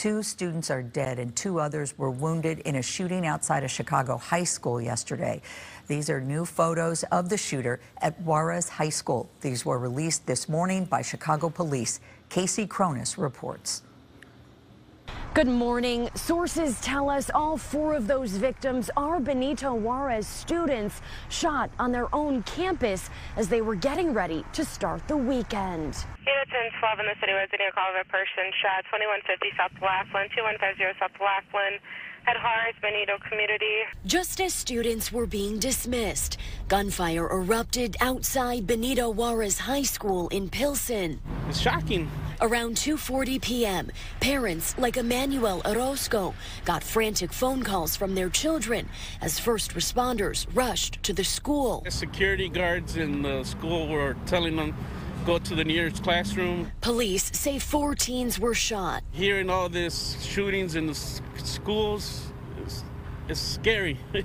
Two students are dead and two others were wounded in a shooting outside a Chicago high school yesterday. These are new photos of the shooter at Juarez High School. These were released this morning by Chicago police. Kasey Chronis reports. Good morning. Sources tell us all four of those victims are Benito Juarez students shot on their own campus as they were getting ready to start the weekend. 81012 in the city was a call of a person shot 2150 South Laughlin, 2150 South Laughlin at Juarez Benito community. Just as students were being dismissed, gunfire erupted outside Benito Juarez High School in Pilsen. It's shocking. Around 2:40 p.m., parents like Emmanuel Orozco got frantic phone calls from their children as first responders rushed to the school. The security guards in the school were telling them go to the nearest classroom. Police say four teens were shot. Hearing all this shootings in the schools is, is scary.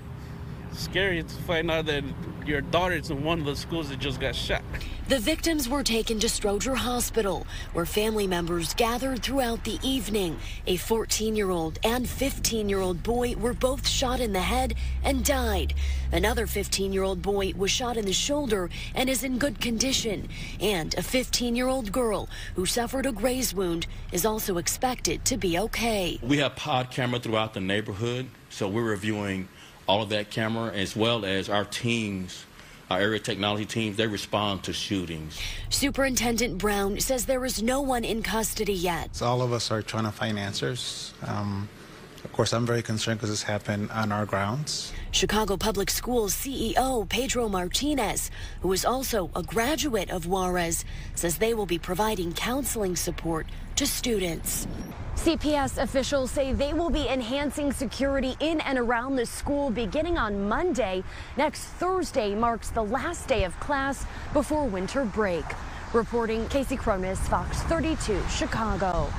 scary to find out that your daughter's in one of the schools that just got shot. The victims were taken to Stroger Hospital, where family members gathered throughout the evening. A 14 year old and 15 year old boy were both shot in the head and died. Another 15 year old boy was shot in the shoulder and is in good condition. And a 15 year old girl who suffered a graze wound is also expected to be okay. We have pod camera throughout the neighborhood, so we're reviewing all of that camera as well as our teams our area technology teams, they respond to shootings. Superintendent Brown says there is no one in custody yet. So all of us are trying to find answers. Um, of course, I'm very concerned because this happened on our grounds. Chicago Public Schools CEO Pedro Martinez, who is also a graduate of Juarez, says they will be providing counseling support to students. CPS officials say they will be enhancing security in and around the school beginning on Monday. Next Thursday marks the last day of class before winter break. Reporting Kasey Chronis, Fox 32, Chicago.